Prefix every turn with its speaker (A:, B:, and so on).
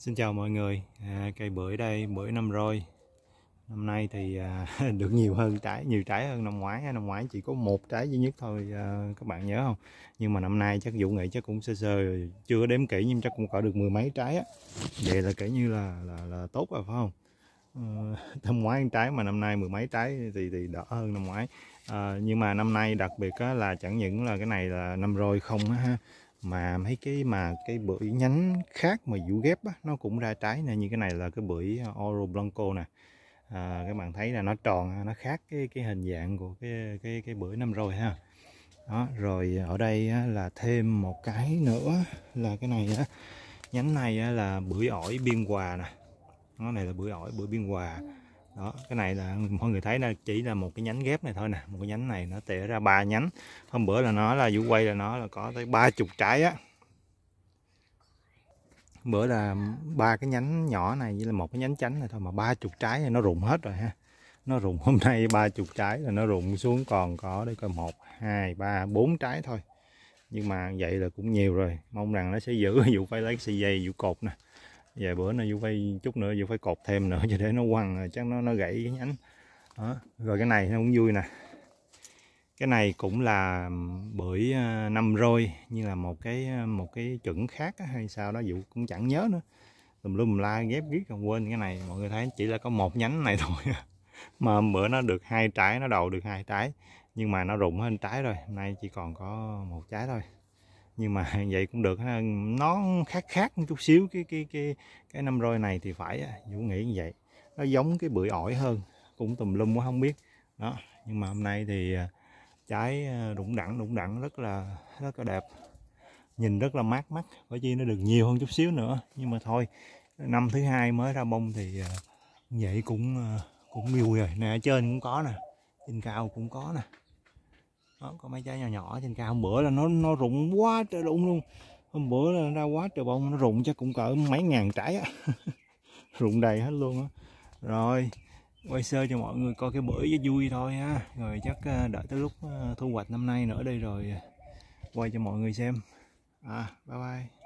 A: Xin chào mọi người, à, cây bưởi đây, bưởi năm rồi Năm nay thì à, được nhiều hơn trái, nhiều trái hơn năm ngoái. Năm ngoái chỉ có một trái duy nhất thôi, à, các bạn nhớ không? Nhưng mà năm nay chắc Vũ nghĩ chắc cũng sơ sơ, chưa đếm kỹ nhưng chắc cũng có được mười mấy trái á. Vậy là kể như là, là, là tốt rồi phải không? À, năm ngoái trái mà năm nay mười mấy trái thì, thì đỡ hơn năm ngoái. À, Nhưng mà năm nay đặc biệt á, là chẳng những là cái này là năm rồi không á ha mà mấy cái mà cái bưởi nhánh khác mà vũ ghép á, nó cũng ra trái nè như cái này là cái bưởi ờ, Oro Blanco nè. À, các bạn thấy là nó tròn nó khác cái cái hình dạng của cái cái cái bưởi năm rồi ha. Đó rồi ở đây á, là thêm một cái nữa là cái này á. Nhánh này á, là bưởi ổi biên hòa nè. Nó này là bưởi ổi bưởi biên hòa đó, cái này là mọi người thấy là chỉ là một cái nhánh ghép này thôi nè. Một cái nhánh này nó tỉa ra ba nhánh. Hôm bữa là nó là vũ quay là nó là có tới ba chục trái á. Bữa là ba cái nhánh nhỏ này với là một cái nhánh chánh này thôi mà ba chục trái này nó rụng hết rồi ha. Nó rụng hôm nay ba chục trái là nó rụng xuống còn có đây coi, một, hai, ba, bốn trái thôi. Nhưng mà vậy là cũng nhiều rồi. Mong rằng nó sẽ giữ vụ phải lấy sợi dây vụ cột nè vài bữa nữa vụ phải chút nữa vụ phải cột thêm nữa, cho để nó quăng chắc nó nó gãy cái nhánh. Đó. rồi cái này nó cũng vui nè. Cái này cũng là bưởi ờ, năm rồi như là một cái ờ, một cái chuẩn khác hay sao đó, vụ cũng chẳng nhớ nữa. Tùm lum la ghép ghét còn quên cái này, mọi người thấy chỉ là có một nhánh này thôi. Mà bữa nó được hai trái, nó đầu được hai trái, nhưng mà nó rụng hơn trái rồi, hôm nay chỉ còn có một trái thôi nhưng mà vậy cũng được nó khác khác một chút xíu cái cái cái cái năm roi này thì phải vũ nghĩ như vậy. Nó giống cái bưởi ổi hơn, cũng tùm lum quá, không biết. Đó, nhưng mà hôm nay thì à, trái à, đụng đẳng đụng đẳng rất là rất là đẹp. Nhìn rất là mát mắt, bởi vì nó được nhiều hơn chút xíu nữa. Nhưng mà thôi, năm thứ hai mới ra bông thì à, vậy cũng cũng vui rồi. Nè, ở trên cũng có nè, trên cao cũng có nè đó, có mấy trái nhỏ nhỏ trên cao. Hôm bữa là nó nó rụng quá trời rụng luôn. Hôm bữa là ra quá trời bông nó rụng chắc cũng cỡ mấy ngàn trái á. Rụng đầy hết luôn á. Rồi quay sơ cho mọi người coi cái bưởi với vui thôi ha. Rồi chắc ờ, đợi tới lúc ờ, thu hoạch năm nay nữa đây rồi ờ, quay cho mọi người xem. À bye bye.